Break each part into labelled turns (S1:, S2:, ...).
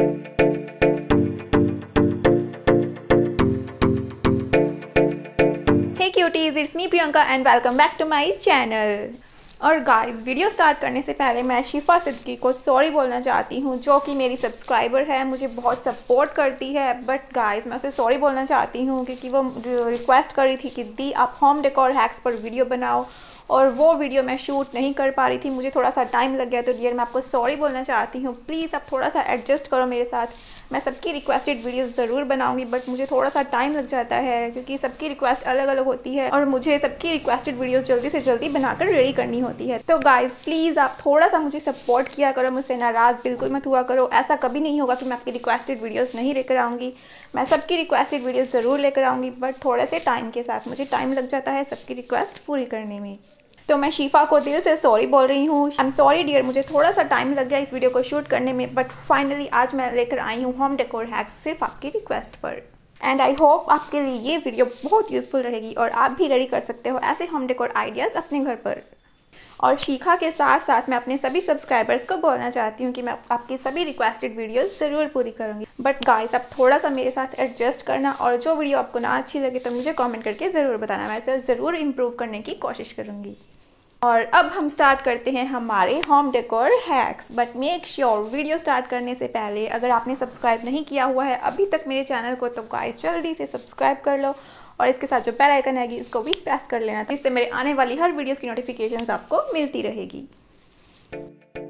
S1: Hey cuties, it's me Priyanka and welcome back to. और guys video start करने से पहले मैं शिफा सिद्दीकी को सॉरी बोलना चाहती हूँ जो कि मेरी सब्सक्राइबर है मुझे बहुत सपोर्ट करती है बट गाइस मैं उसे सॉरी बोलना चाहती हूँ क्योंकि वो रिक्वेस्ट कर रही थी कि दी आप होम डेकोर हैक्स पर वीडियो बनाओ और वो वीडियो मैं शूट नहीं कर पा रही थी, मुझे थोड़ा सा टाइम लग गया तो डियर मैं आपको सॉरी बोलना चाहती हूँ। प्लीज़ आप थोड़ा सा एडजस्ट करो मेरे साथ। मैं सबकी रिक्वेस्टेड वीडियोस ज़रूर बनाऊँगी बट मुझे थोड़ा सा टाइम लग जाता है, क्योंकि सबकी रिक्वेस्ट अलग अलग होती है और मुझे सबकी रिक्वेस्टेड वीडियोस जल्दी से जल्दी बनाकर रेडी करनी होती है। तो गाइज़ प्लीज़ आप थोड़ा सा मुझे सपोर्ट किया करो, मुझसे नाराज़ बिल्कुल मत हुआ करो। ऐसा कभी नहीं होगा कि मैं आपकी रिक्वेस्टेड वीडियोज़ नहीं लेकर आऊँगी। मैं सबकी रिक्वेस्टेड वीडियोज़ ज़रूर लेकर आऊँगी बट थोड़े से टाइम के साथ मुझे टाइम लग जाता है सबकी रिक्वेस्ट पूरी करने में। तो मैं शीफा को दिल से सॉरी बोल रही हूँ। आई एम सॉरी डियर मुझे थोड़ा सा टाइम लग गया इस वीडियो को शूट करने में बट फाइनली आज मैं लेकर आई हूँ होम डेकोर हैक्स सिर्फ़ आपकी रिक्वेस्ट पर। एंड आई होप आपके लिए ये वीडियो बहुत यूज़फुल रहेगी और आप भी रेडी कर सकते हो ऐसे होम डेकोर आइडियाज़ अपने घर पर। और शिखा के साथ साथ मैं अपने सभी सब्सक्राइबर्स को बोलना चाहती हूँ कि मैं आपकी सभी रिक्वेस्टेड वीडियोस ज़रूर पूरी करूँगी। बट गाइस आप थोड़ा सा मेरे साथ एडजस्ट करना और जो वीडियो आपको ना अच्छी लगे तो मुझे कमेंट करके ज़रूर बताना। मैं इसे ज़रूर इम्प्रूव करने की कोशिश करूँगी। और अब हम स्टार्ट करते हैं हमारे home decor hacks but make sure video start करने से पहले, अगर आपने सब्सक्राइब नहीं किया हुआ है, अभी तक मेरे चैनल को तो गाइस जल्दी से सब्सक्राइब कर लो और इसके साथ जो बेल आइकन आएगी इसको भी प्रेस कर लेना जिससे मेरे आने वाली हर वीडियोस की नोटिफिकेशंस आपको मिलती रहेगी।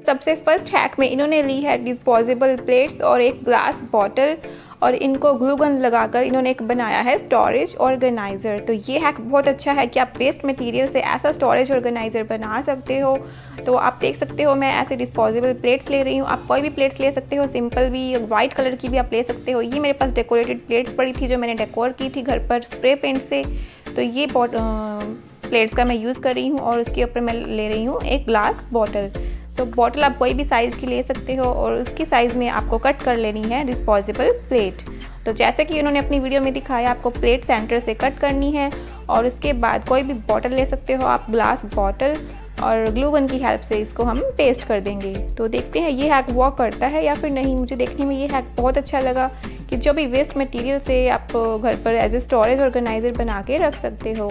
S1: सबसे फ़र्स्ट हैक में इन्होंने ली है डिस्पोजेबल प्लेट्स और एक ग्लास बॉटल और इनको ग्लूगन लगाकर इन्होंने एक बनाया है स्टोरेज ऑर्गेनाइज़र तो ये हैक बहुत अच्छा है कि आप वेस्ट मटेरियल से ऐसा स्टोरेज ऑर्गेनाइज़र बना सकते हो। तो आप देख सकते हो, मैं ऐसे डिस्पोजेबल प्लेट्स ले रही हूँ। आप कोई भी प्लेट्स ले सकते हो सिंपल भी वाइट कलर की भी आप ले सकते हो। ये मेरे पास डेकोरेटेड प्लेट्स पड़ी थी जो मैंने डेकोर की थी घर पर स्प्रे पेंट से। तो ये प्लेट्स का मैं यूज़ कर रही हूँ और उसके ऊपर मैं ले रही हूँ एक ग्लास बॉटल तो बॉटल आप कोई भी साइज़ की ले सकते हो और उसकी साइज़ में आपको कट कर लेनी है डिस्पोजेबल प्लेट तो जैसे कि उन्होंने अपनी वीडियो में दिखाया, आपको प्लेट सेंटर से कट करनी है और उसके बाद कोई भी बॉटल ले सकते हो आप ग्लास बॉटल और ग्लू गन की हेल्प से इसको हम पेस्ट कर देंगे. तो देखते हैं ये हैक वर्क करता है या फिर नहीं? मुझे देखने में ये हैक बहुत अच्छा लगा. कि जो भी वेस्ट मटेरियल से आप घर पर एज ए स्टोरेज ऑर्गेनाइज़र बना के रख सकते हो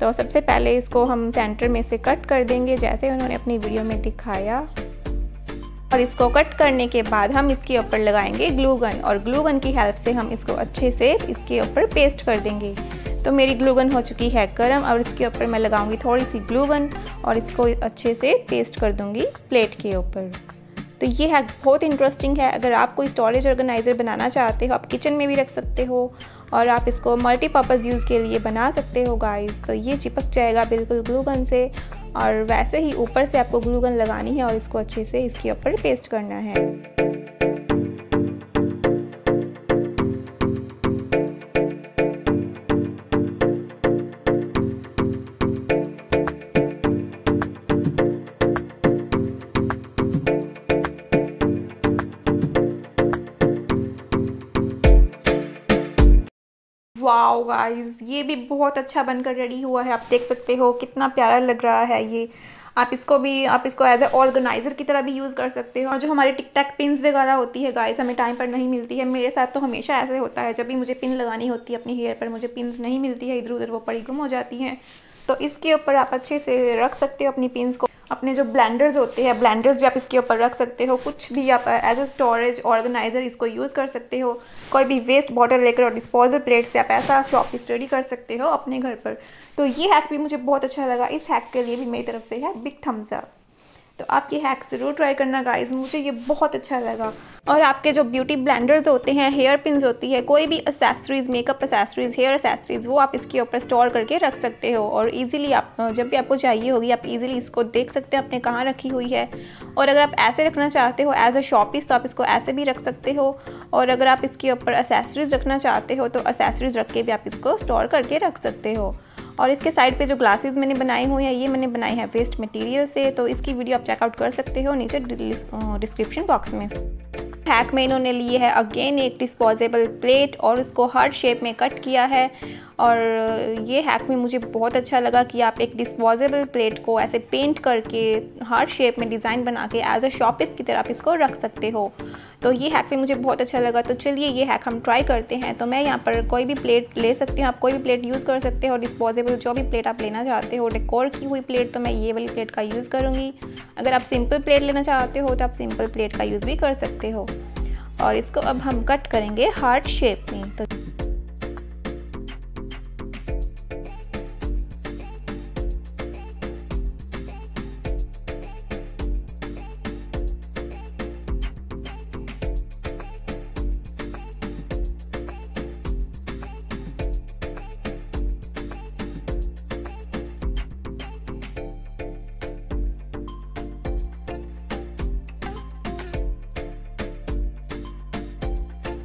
S1: तो सबसे पहले इसको हम सेंटर में से कट कर देंगे, जैसे उन्होंने अपनी वीडियो में दिखाया। और इसको कट करने के बाद हम इसके ऊपर लगाएँगे ग्लू गन और ग्लू गन की हेल्प से हम इसको अच्छे से इसके ऊपर पेस्ट कर देंगे। तो मेरी ग्लू गन हो चुकी है गर्म, और इसके ऊपर मैं लगाऊँगी थोड़ी सी ग्लू गन और इसको अच्छे से पेस्ट कर दूँगी प्लेट के ऊपर। तो ये है, बहुत इंटरेस्टिंग है। अगर आप कोई स्टोरेज ऑर्गेनाइज़र बनाना चाहते हो, आप किचन में भी रख सकते हो और आप इसको मल्टीपर्पज़ यूज़ के लिए बना सकते हो गाइस तो ये चिपक जाएगा बिल्कुल ग्लू गन से और वैसे ही ऊपर से आपको ग्लू गन लगानी है और इसको अच्छे से इसके ऊपर पेस्ट करना है। गाइस ये भी बहुत अच्छा बनकर रेडी हुआ है। आप देख सकते हो कितना प्यारा लग रहा है ये। आप इसको भी, आप इसको एज ए ऑर्गेनाइज़र की तरह भी यूज़ कर सकते हो। और जो हमारे टिक टैक पिन्स वगैरह होती है गाइस हमें टाइम पर नहीं मिलती है। मेरे साथ तो हमेशा ऐसे होता है। जब भी मुझे पिन लगानी होती है अपनी हेयर पर, मुझे पिन्स नहीं मिलती है। इधर उधर वो पड़ी, गुम हो जाती हैं। तो इसके ऊपर आप अच्छे से रख सकते हो अपनी पिन्स को। अपने जो ब्लेंडर्स होते हैं ब्लेंडर्स भी आप इसके ऊपर रख सकते हो। कुछ भी आप एज ए स्टोरेज ऑर्गेनाइज़र इसको यूज़ कर सकते हो। कोई भी वेस्ट बॉटल लेकर और डिस्पोजल प्लेट से आप ऐसा शॉप स्टडी कर सकते हो अपने घर पर। तो ये हैक भी मुझे बहुत अच्छा लगा। इस हैक के लिए भी मेरी तरफ़ से है बिग थम्स अप तो आप ये हैक ज़रूर ट्राई करना गाइज़ मुझे ये बहुत अच्छा लगा. और आपके जो ब्यूटी ब्लेंडर्स होते हैं हेयर पिन होती है, कोई भी accessories makeup accessories hair accessories वो आप इसके ऊपर स्टोर करके रख सकते हो. और इजीली आप जब भी आपको चाहिए होगी, आप इजीली इसको देख सकते हैं, आपने कहाँ रखी हुई है. और अगर आप ऐसे रखना चाहते हो एज अ शॉपीस तो आप इसको ऐसे भी रख सकते हो. और अगर आप इसके ऊपर असेसरीज़ रखना चाहते हो तो असेसरीज़ रख के भी आप इसको स्टोर करके रख सकते हो. और इसके साइड पे जो ग्लासेस मैंने बनाए हुए हैं, ये मैंने बनाए हैं वेस्ट मटेरियल से तो इसकी वीडियो आप चेकआउट कर सकते हो नीचे डिस्क्रिप्शन बॉक्स में। हैक में इन्होंने लिए है अगेन एक डिस्पोजेबल प्लेट और उसको हर शेप में कट किया है। और ये हैक में मुझे बहुत अच्छा लगा कि आप एक डिस्पोजेबल प्लेट को ऐसे पेंट करके हर शेप में डिज़ाइन बना के एज अ शॉपिस की तरह आप इसको रख सकते हो। तो ये हैक में मुझे बहुत अच्छा लगा। तो चलिए ये हैक हम ट्राई करते हैं। तो मैं यहाँ पर कोई भी प्लेट ले सकती हूँ, आप कोई भी प्लेट यूज़ कर सकते हो डिस्पोजेबल जो भी प्लेट आप लेना चाहते हो डेकोर की हुई प्लेट तो मैं ये वाली प्लेट का यूज़ करूँगी। अगर आप सिंपल प्लेट लेना चाहते हो तो आप सिंपल प्लेट का यूज़ भी कर सकते हो। और इसको अब हम कट करेंगे हार्ट शेप में। तो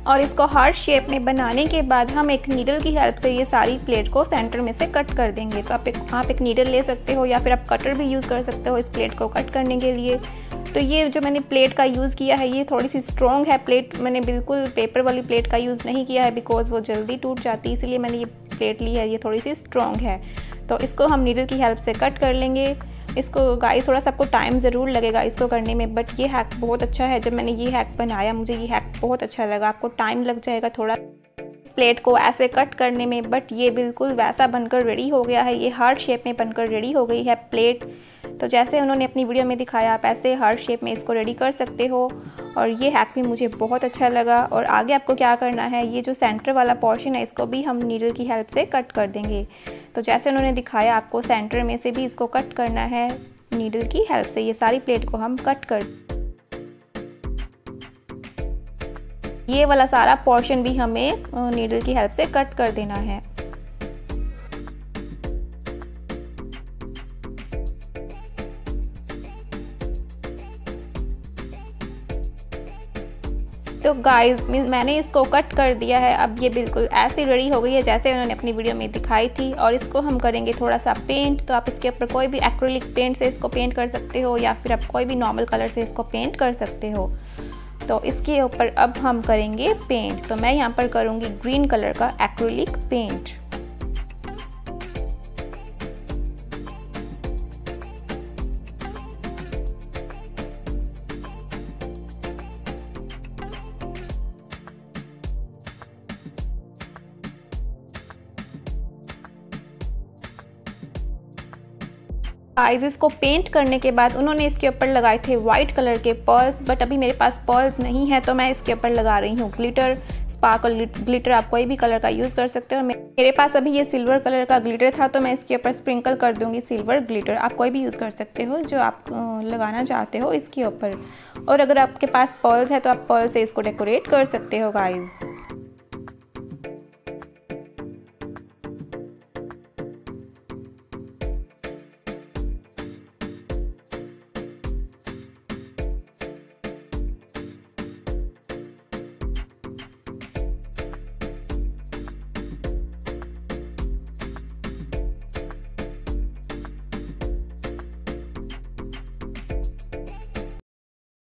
S1: और इसको हार्ट शेप में बनाने के बाद हम एक नीडल की हेल्प से ये सारी प्लेट को सेंटर में से कट कर देंगे। तो आप एक आप एक नीडल ले सकते हो या फिर आप कटर भी यूज़ कर सकते हो इस प्लेट को कट करने के लिए। तो ये जो मैंने प्लेट का यूज़ किया है, ये थोड़ी सी स्ट्रॉन्ग है प्लेट मैंने बिल्कुल पेपर वाली प्लेट का यूज़ नहीं किया है बिकॉज़ वो जल्दी टूट जाती है, इसलिए मैंने ये प्लेट ली है, ये थोड़ी सी स्ट्रॉन्ग है। तो इसको हम नीडल की हेल्प से कट कर लेंगे। इसको गाइस थोड़ा सा आपको टाइम ज़रूर लगेगा इसको करने में बट ये हैक बहुत अच्छा है। जब मैंने ये हैक बनाया, मुझे ये हैक बहुत अच्छा लगा। आपको टाइम लग जाएगा थोड़ा प्लेट को ऐसे कट करने में बट ये बिल्कुल वैसा बनकर रेडी हो गया है। ये हार्ट शेप में बनकर रेडी हो गई है प्लेट तो जैसे उन्होंने अपनी वीडियो में दिखाया, आप ऐसे हर शेप में इसको रेडी कर सकते हो। और ये हैक भी मुझे बहुत अच्छा लगा। और आगे आपको क्या करना है, ये जो सेंटर वाला पोर्शन है, इसको भी हम नीडल की हेल्प से कट कर देंगे। तो जैसे उन्होंने दिखाया, आपको सेंटर में से भी इसको कट करना है नीडल की हेल्प से। ये सारी प्लेट को हम कट कर ये वाला सारा पोर्शन भी हमें नीडल की हेल्प से कट कर देना है। तो गाइस मैंने इसको कट कर दिया है। अब ये बिल्कुल ऐसी रेडी हो गई है जैसे उन्होंने अपनी वीडियो में दिखाई थी। और इसको हम करेंगे थोड़ा सा पेंट तो आप इसके ऊपर कोई भी एक्रोलिक पेंट से इसको पेंट कर सकते हो, या फिर आप कोई भी नॉर्मल कलर से इसको पेंट कर सकते हो। तो इसके ऊपर अब हम करेंगे पेंट तो मैं यहाँ पर करूँगी ग्रीन कलर का एक्रोलिक पेंट आइज़ को पेंट करने के बाद उन्होंने इसके ऊपर लगाए थे वाइट कलर के पर्ल्स बट अभी मेरे पास पर्ल्स नहीं है तो मैं इसके ऊपर लगा रही हूँ ग्लिटर स्पार्कल ग्लिटर आप कोई भी कलर का यूज़ कर सकते हो। मेरे पास अभी ये सिल्वर कलर का ग्लिटर था तो मैं इसके ऊपर स्प्रिंकल कर दूँगी सिल्वर ग्लिटर आप कोई भी यूज़ कर सकते हो जो आप लगाना चाहते हो इसके ऊपर। और अगर आपके पास पर्ल्स है तो आप पर्ल से इसको डेकोरेट कर सकते हो गाइज़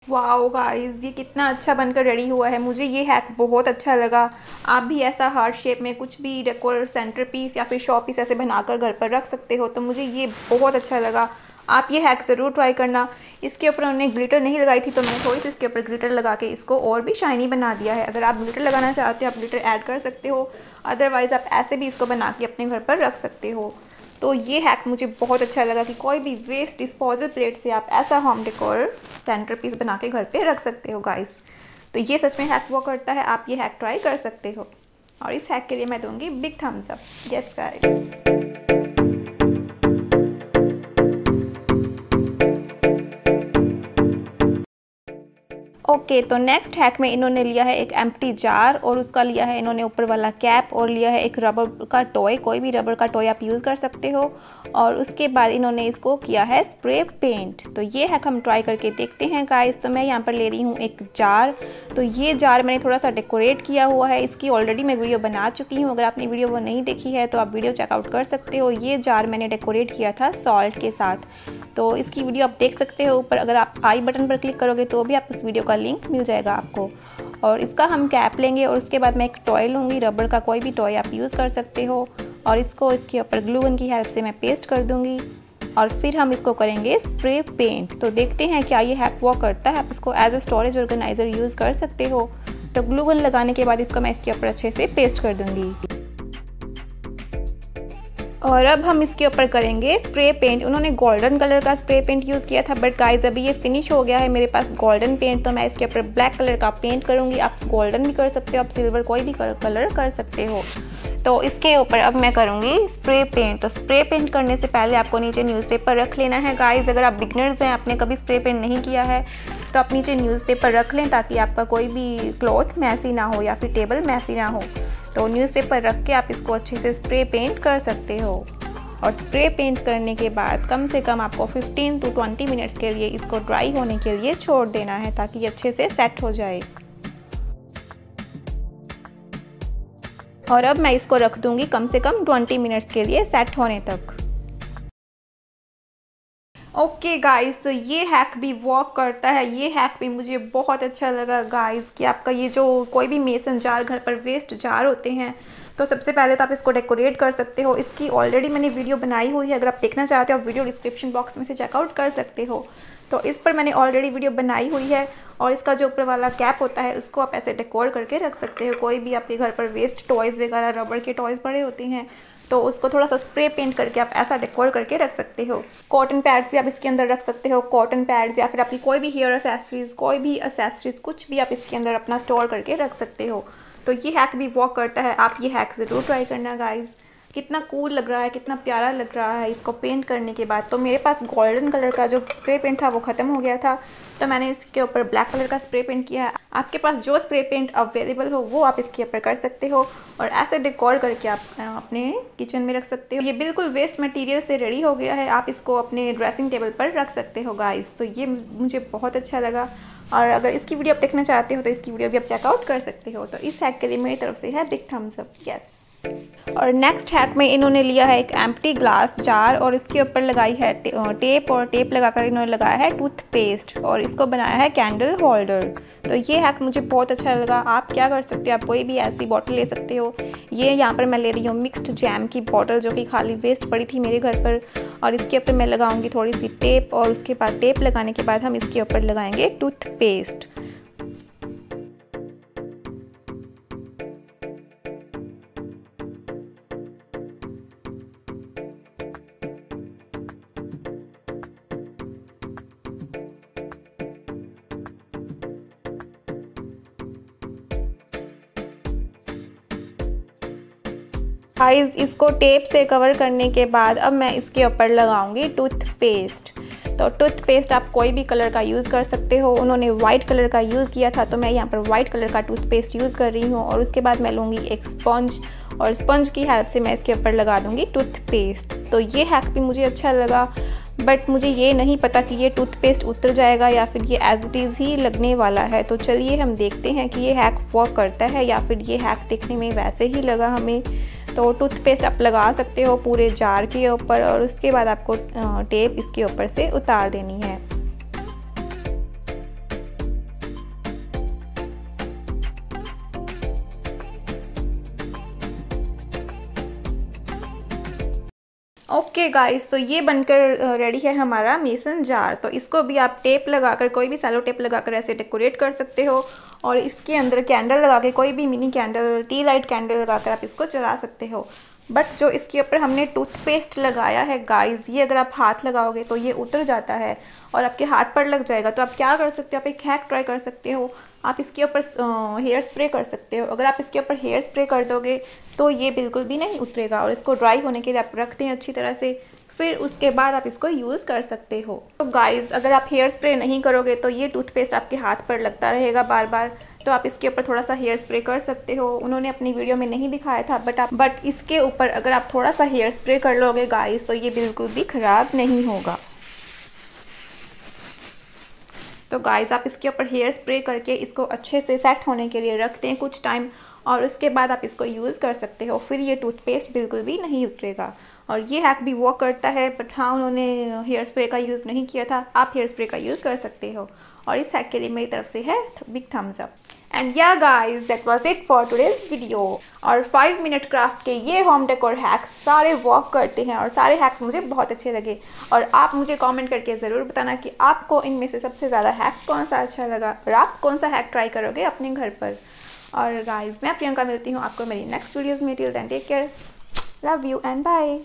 S1: वाओ गाइस ये कितना अच्छा बनकर रेडी हुआ है। मुझे ये हैक बहुत अच्छा लगा। आप भी ऐसा हार्ट शेप में कुछ भी डेकोर सेंटर पीस या फिर शॉ पीस ऐसे बनाकर घर पर रख सकते हो तो मुझे ये बहुत अच्छा लगा। आप ये हैक ज़रूर ट्राई करना। इसके ऊपर उन्होंने ग्लिटर नहीं लगाई थी तो मैंने थोड़ी सी इसके ऊपर ग्लिटर लगा के इसको और भी शाइनी बना दिया है। अगर आप ग्लिटर लगाना चाहते हो, आप ग्लिटर ऐड कर सकते हो। अदरवाइज़ आप ऐसे भी इसको बना के अपने घर पर रख सकते हो। तो ये हैक मुझे बहुत अच्छा लगा कि कोई भी वेस्ट डिस्पोजल प्लेट से आप ऐसा होम डेकोर सेंटर पीस बना के घर पे रख सकते हो गाइस तो ये सच में हैक वो करता है, आप ये हैक ट्राई कर सकते हो. और इस हैक के लिए मैं दूँगी big thumbs up yes guys okay okay, तो नेक्स्ट हैक में इन्होंने लिया है एक एम्प्टी जार और उसका लिया है इन्होंने ऊपर वाला कैप और लिया है एक रबर का टॉय कोई भी रबर का टॉय आप यूज़ कर सकते हो। और उसके बाद इन्होंने इसको किया है स्प्रे पेंट तो ये हैक हम ट्राई करके देखते हैं गाइस तो मैं यहाँ पर ले रही हूँ एक जार तो ये जार मैंने थोड़ा सा डेकोरेट किया हुआ है। इसकी ऑलरेडी मैं वीडियो बना चुकी हूँ। अगर आपने वीडियो वो नहीं देखी है तो आप वीडियो चेकआउट कर सकते हो। ये जार मैंने डेकोरेट किया था सॉल्ट के साथ। तो इसकी वीडियो आप देख सकते हो ऊपर अगर आप आई बटन पर क्लिक करोगे तो भी आप उस वीडियो का लिंक मिल जाएगा आपको। और इसका हम कैप लेंगे और उसके बाद मैं एक टॉय लूँगी रबड़ का कोई भी टॉय आप यूज़ कर सकते हो। और इसको, इसके ऊपर ग्लू गन की हेल्प से मैं पेस्ट कर दूँगी। और फिर हम इसको करेंगे स्प्रे पेंट। तो देखते हैं क्या ये हैप वर्क करता है। आप इसको as a storage organizer use कर सकते हो। तो ग्लू गन लगाने के बाद इसको मैं इसके ऊपर अच्छे से पेस्ट कर दूँगी। और अब हम इसके ऊपर करेंगे स्प्रे पेंट उन्होंने गोल्डन कलर का स्प्रे पेंट यूज़ किया था बट गाइज़ अभी ये फिनिश हो गया है मेरे पास गोल्डन पेंट तो मैं इसके ऊपर ब्लैक कलर का पेंट करूँगी। आप गोल्डन भी कर सकते हो, आप सिल्वर कोई भी कलर कर सकते हो। तो इसके ऊपर अब मैं करूँगी स्प्रे पेंट तो स्प्रे पेंट करने से पहले आपको नीचे न्यूज़पेपर रख लेना है। गाइस अगर आप बिगनर्स हैं, आपने कभी स्प्रे पेंट नहीं किया है तो आप नीचे न्यूज़पेपर रख लें ताकि आपका कोई भी क्लॉथ मैसी ना हो या फिर टेबल मैसी ना हो। तो न्यूज़पेपर रख के आप इसको अच्छे से स्प्रे पेंट कर सकते हो। और स्प्रे पेंट करने के बाद कम से कम आपको 15 टू 20 मिनट्स के लिए इसको ड्राई होने के लिए छोड़ देना है ताकि ये अच्छे से सेट हो जाए। और अब मैं इसको रख दूँगी कम से कम 20 मिनट्स के लिए सेट होने तक। ओके okay गाइस तो ये हैक भी वर्क करता है। ये हैक भी मुझे बहुत अच्छा लगा गाइस कि आपका ये जो कोई भी मेसन जार घर पर वेस्ट जार होते हैं तो सबसे पहले तो आप इसको डेकोरेट कर सकते हो। इसकी ऑलरेडी मैंने वीडियो बनाई हुई है। अगर आप देखना चाहते हो, आप वीडियो डिस्क्रिप्शन बॉक्स में से चेकआउट कर सकते हो। तो इस पर मैंने ऑलरेडी वीडियो बनाई हुई है और इसका जो ऊपर वाला कैप होता है, उसको आप ऐसे डेकोर करके रख सकते हो। कोई भी आपके घर पर वेस्ट टॉयज़ वगैरह रबड़ के टॉयज़ पड़े होते हैं तो उसको थोड़ा सा स्प्रे पेंट करके आप ऐसा डेकोर करके रख सकते हो। कॉटन पैड्स भी आप इसके अंदर रख सकते हो। कॉटन पैड्स या फिर आपकी कोई भी हेयर असेसरीज कोई भी असेसरीज कुछ भी आप इसके अंदर अपना स्टोर करके रख सकते हो। तो ये हैक भी वॉक करता है। आप ये हैक ज़रूर ट्राई करना गाइज़ कितना कूल लग रहा है, कितना प्यारा लग रहा है इसको पेंट करने के बाद। तो मेरे पास गोल्डन कलर का जो स्प्रे पेंट था, वो ख़त्म हो गया था। तो मैंने इसके ऊपर ब्लैक कलर का स्प्रे पेंट किया है। आपके पास जो स्प्रे पेंट अवेलेबल हो, वो आप इसके ऊपर कर सकते हो और ऐसे डिकॉर करके आप अपने किचन में रख सकते हो। ये बिल्कुल वेस्ट मटेरियल से रेडी हो गया है। आप इसको अपने ड्रेसिंग टेबल पर रख सकते हो गाइस तो ये मुझे बहुत अच्छा लगा। और अगर इसकी वीडियो आप देखना चाहते हो तो इसकी वीडियो भी आप चेकआउट कर सकते हो। तो इस हैक के लिए मेरी तरफ़ से है बिग थम्स अप यस और नेक्स्ट हैक में इन्होंने लिया है एक एम्प्टी ग्लास जार और इसके ऊपर लगाई है टेप और टेप लगाकर इन्होंने लगाया है टूथपेस्ट और इसको बनाया है कैंडल होल्डर तो ये हैक मुझे बहुत अच्छा लगा। आप क्या कर सकते हो? आप कोई भी ऐसी बॉटल ले सकते हो। ये यहाँ पर मैं ले रही हूँ मिक्सड जैम की बॉटल जो कि खाली वेस्ट पड़ी थी मेरे घर पर और इसके ऊपर मैं लगाऊँगी थोड़ी सी टेप और उसके बाद टेप लगाने के बाद हम इसके ऊपर लगाएँगे टूथपेस्ट गाइस इसको टेप से कवर करने के बाद अब मैं इसके ऊपर लगाऊँगी टूथपेस्ट तो टूथपेस्ट आप कोई भी कलर का यूज़ कर सकते हो। उन्होंने वाइट कलर का यूज़ किया था तो मैं यहाँ पर वाइट कलर का टूथपेस्ट यूज़ कर रही हूँ और उसके बाद मैं लूँगी एक स्पंज और स्पंज की हेल्प से मैं इसके ऊपर लगा दूँगी टूथपेस्ट तो ये हैक भी मुझे अच्छा लगा बट मुझे ये नहीं पता कि ये टूथपेस्ट उतर जाएगा या फिर ये एज इट इज़ ही लगने वाला है। तो चलिए हम देखते हैं कि ये हैक वर्क करता है या फिर ये हैक देखने में वैसे ही लगा हमें। तो टूथपेस्ट आप लगा सकते हो पूरे जार के ऊपर और उसके बाद आपको टेप इसके ऊपर से उतार देनी है। ओके okay गाइस तो ये बनकर रेडी है हमारा मेसन जार तो इसको भी आप टेप लगाकर, कोई भी सैलो टेप लगाकर ऐसे डेकोरेट कर सकते हो। और इसके अंदर कैंडल लगा के, कोई भी mini candle tea light candle लगाकर आप इसको चला सकते हो। बट जो इसके ऊपर हमने टूथपेस्ट लगाया है गाइस ये अगर आप हाथ लगाओगे तो ये उतर जाता है। और आपके हाथ पर लग जाएगा। तो आप क्या कर सकते हो, आप एक हैक ट्राई कर सकते हो। आप इसके ऊपर हेयर स्प्रे कर सकते हो। अगर आप इसके ऊपर हेयर स्प्रे कर दोगे तो ये बिल्कुल भी नहीं उतरेगा और इसको ड्राई होने के लिए आप रखते हैं अच्छी तरह से। फिर उसके बाद आप इसको यूज़ कर सकते हो। तो गाइस अगर आप हेयर स्प्रे नहीं करोगे तो ये टूथपेस्ट आपके हाथ पर लगता रहेगा बार बार तो आप इसके ऊपर थोड़ा सा हेयर स्प्रे कर सकते हो। उन्होंने अपनी वीडियो में नहीं दिखाया था बट आप बट इसके ऊपर अगर आप थोड़ा सा हेयर स्प्रे कर लोगे गाइस तो ये बिल्कुल भी ख़राब नहीं होगा। तो गाइस आप इसके ऊपर हेयर स्प्रे करके इसको अच्छे से सेट होने के लिए रख दें कुछ टाइम और उसके बाद आप इसको यूज़ कर सकते हो। फिर ये टूथपेस्ट बिल्कुल भी नहीं उतरेगा। और ये हैक भी वो करता है बट हाँ उन्होंने हेयर स्प्रे का यूज़ नहीं किया था। आप हेयर स्प्रे का यूज़ कर सकते हो। और इस हैक के लिए मेरी तरफ़ से है big thumbs up and yeah guys that was it for today's video और फाइव मिनट क्राफ्ट के ये होम डेकोर हैक्स सारे वॉक करते हैं और सारे हैक्स मुझे बहुत अच्छे लगे। और आप मुझे कमेंट करके ज़रूर बताना कि आपको इनमें से सबसे ज़्यादा हैक कौन सा अच्छा लगा और आप कौन सा हैक ट्राई करोगे अपने घर पर। और गाइज़ मैं प्रियंका मिलती हूँ आपको मेरी नेक्स्ट वीडियोज़ में। Till then take care love you and bye